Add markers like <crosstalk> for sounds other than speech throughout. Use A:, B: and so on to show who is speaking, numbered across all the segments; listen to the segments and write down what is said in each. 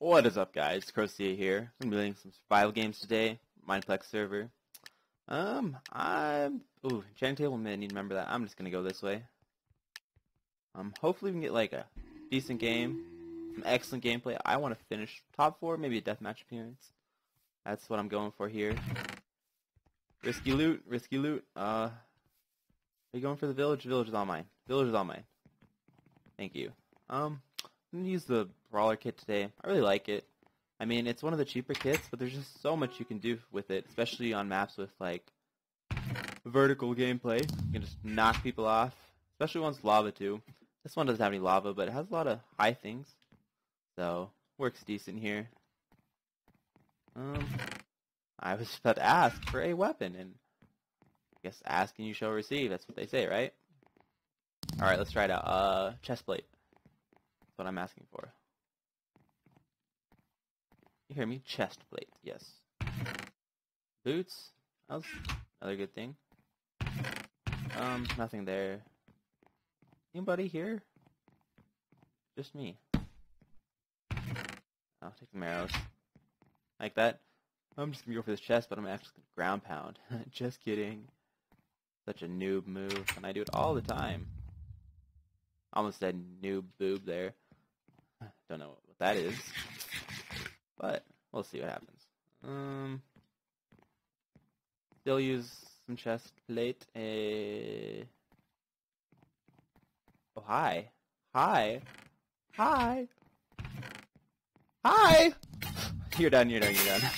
A: What is up, guys? Krosea here. I'm playing some survival games today. Mineplex server. Um, I'm... Ooh, enchanting table mid, need to remember that. I'm just gonna go this way. Um, hopefully we can get, like, a decent game. Some excellent gameplay. I want to finish top four, maybe a deathmatch appearance. That's what I'm going for here. Risky loot, risky loot. Uh, are you going for the village? Village is all mine. Village is all mine. Thank you. Um, use the brawler kit today. I really like it. I mean, it's one of the cheaper kits, but there's just so much you can do with it, especially on maps with like vertical gameplay. You can just knock people off, especially with lava too. This one doesn't have any lava, but it has a lot of high things, so works decent here. Um, I was about to ask for a weapon, and I guess ask and you shall receive. That's what they say, right? All right, let's try it out. Uh, chest plate. What I'm asking for. You hear me? Chest plate. Yes. Boots. That was another good thing. Um, nothing there. Anybody here? Just me. I'll take some arrows. Like that. I'm just gonna go for this chest, but I'm actually gonna ground pound. <laughs> just kidding. Such a noob move, and I do it all the time. Almost said noob boob there. Don't know what that is. But we'll see what happens. Um, still use some chest plate. Uh, oh, hi. Hi. Hi. Hi! You're done, you're done, you're done.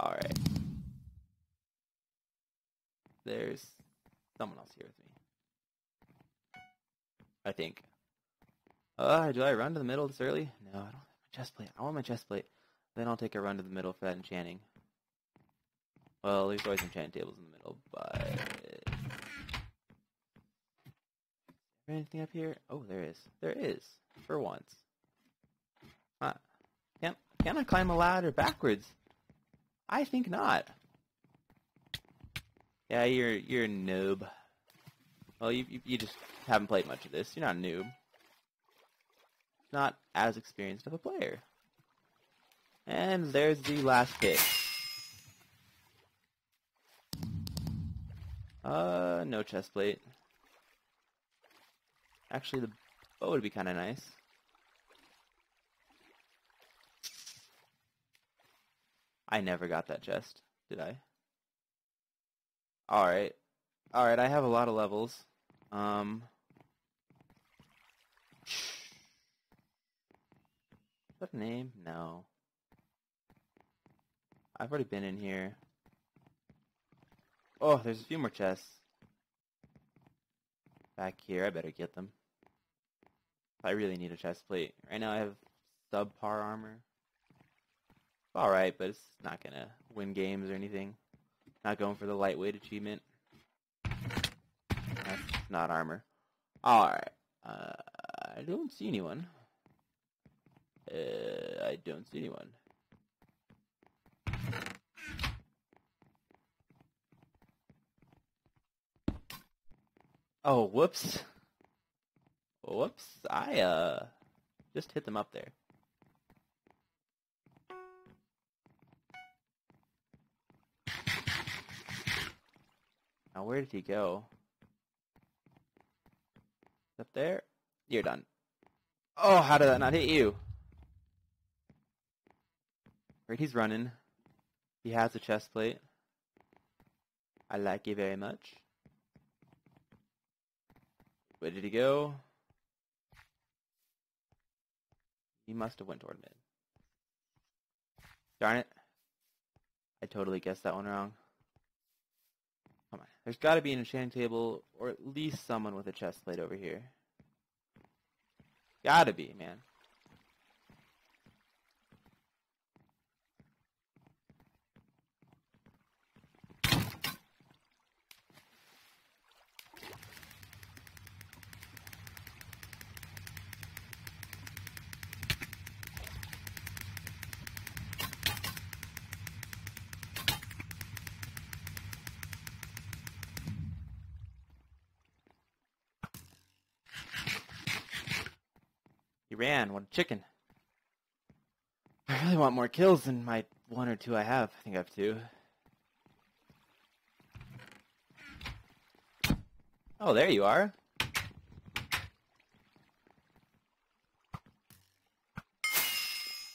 A: Alright. There's someone else here with me. I think. Uh, do I run to the middle this early? No, I don't have my chest plate. I want my chest plate. Then I'll take a run to the middle for that enchanting. Well, there's always enchanting tables in the middle, but... Is there anything up here? Oh, there is. There is. For once. Huh. Can't, can I climb a ladder backwards? I think not. Yeah, you're you're a noob. Well, you, you, you just haven't played much of this. You're not a noob. Not as experienced of a player. And there's the last hit. Uh, no chest plate. Actually, the bow would be kind of nice. I never got that chest, did I? Alright. Alright, I have a lot of levels. Um... A name? No. I've already been in here. Oh, there's a few more chests. Back here, I better get them. I really need a chest plate. Right now I have subpar armor. Alright, but it's not gonna win games or anything. Not going for the lightweight achievement. That's not armor. Alright. Uh, I don't see anyone. I don't see anyone. Oh, whoops. Whoops. I, uh, just hit them up there. Now, where did he go? Up there? You're done. Oh, how did that not hit you? Right, he's running. He has a chest plate. I like you very much. Where did he go? He must have went toward mid. Darn it. I totally guessed that one wrong. Come on. There's got to be an enchanting table, or at least someone with a chest plate over here. Gotta be, man. He ran. What a chicken. I really want more kills than my one or two I have. I think I have two. Oh, there you are.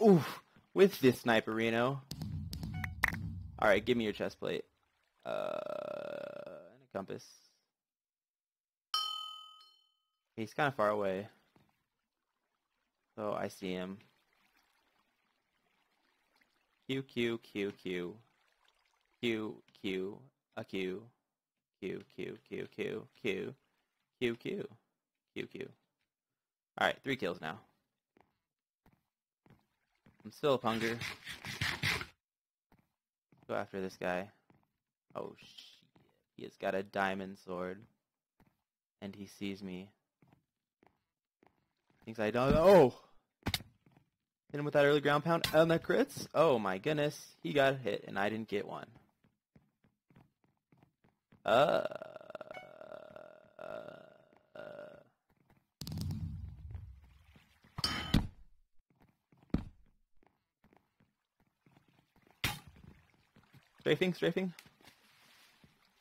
A: Ooh, with this sniper Reno. Alright, give me your chest plate. Uh, and a compass. He's kind of far away. So I see him. Q, Q, Q, Q. Q, Q, a Q. Q, Q, Q, Q, Q. Q, Q. Q, Q. Alright, three kills now. I'm still up hunger. Go after this guy. Oh shit. He has got a diamond sword. And he sees me. I don't oh Hit him with that early ground pound and the crits. Oh my goodness. He got hit and I didn't get one. Uh Strafing, strafing.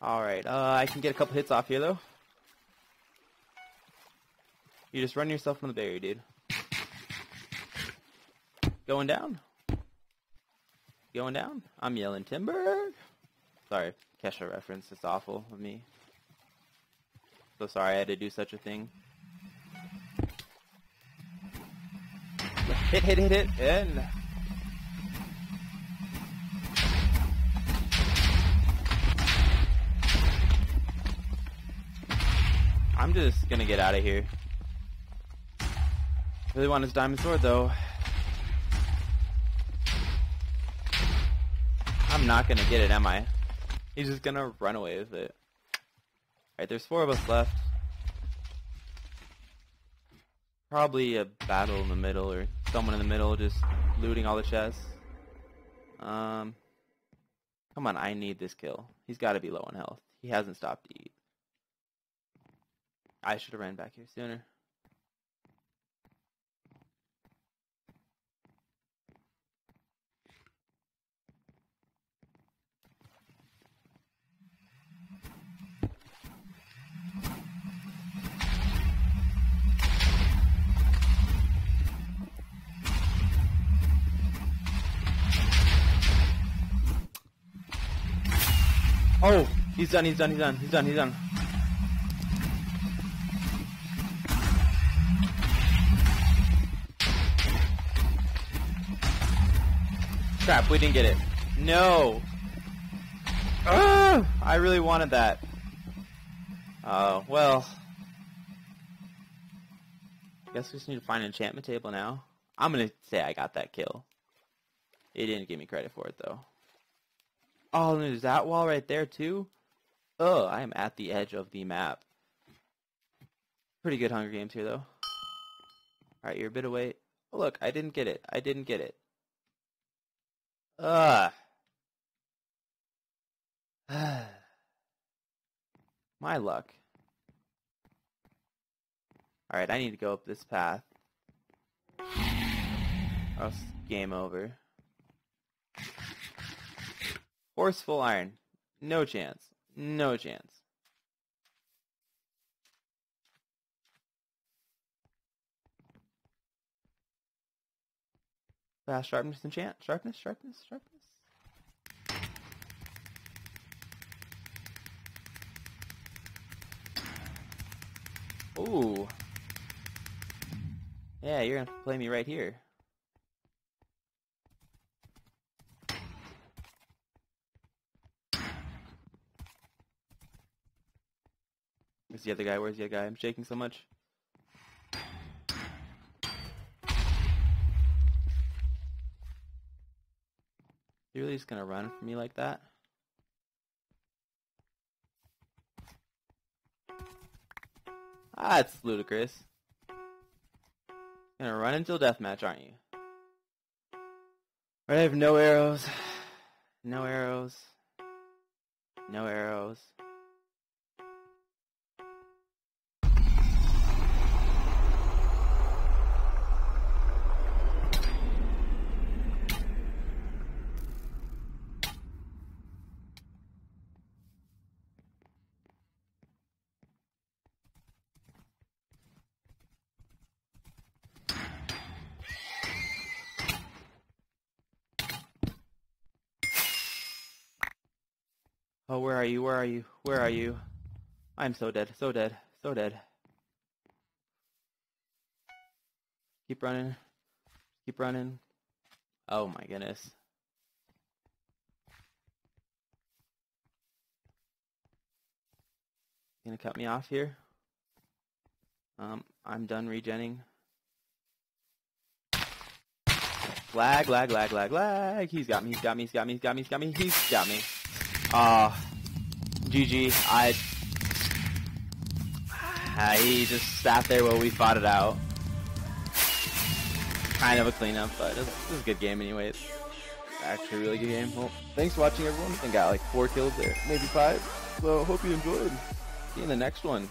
A: Alright, uh, I can get a couple hits off here, though. You just run yourself from the barrier, dude. Going down. Going down. I'm yelling timber. Sorry, Kesha reference. It's awful of me. So sorry I had to do such a thing. <laughs> Hit, hit, hit, hit, and I'm just gonna get out of here. Really want his diamond sword though. I'm not gonna get it, am I? He's just gonna run away with it. Alright, there's four of us left. Probably a battle in the middle or someone in the middle just looting all the chests. Um, come on, I need this kill. He's got to be low on health. He hasn't stopped to eat. I should have ran back here sooner. Oh, he's done, he's done, he's done, he's done, he's done. Crap, we didn't get it. No! Ah, I really wanted that. Oh, well. Guess we just need to find an enchantment table now. I'm gonna say I got that kill. It didn't give me credit for it, though. Oh, there's that wall right there, too? Oh, I am at the edge of the map. Pretty good Hunger Games here, though. Alright, you're a bit away. Oh, look, I didn't get it. I didn't get it. Ugh. <sighs> My luck. Alright, I need to go up this path. Or else game over. Forceful iron. No chance. No chance. Fast sharpness enchant. Sharpness, sharpness, sharpness. Ooh. Yeah, you're gonna play me right here. Where's the other guy? Where's the other guy? I'm shaking so much. You really just gonna run from me like that? Ah, it's ludicrous. Gonna run until deathmatch, aren't you? Right, I have no arrows. <sighs> No arrows. No arrows. Oh, where are you? Where are you? Where are you? I'm so dead. So dead. So dead. Keep running. Keep running. Oh my goodness. Gonna cut me off here. Um, I'm done regenning. Lag, lag, lag, lag, lag. He's got me, he's got me, he's got me, he's got me, he's got me, he's got me. Ah, uh, GG. I, he just sat there while we fought it out. Kind of a cleanup, but it was, it was a good game anyways. Actually a really good game. Well, thanks for watching everyone. I think I got like four kills there, maybe five. So hope you enjoyed. See you in the next one.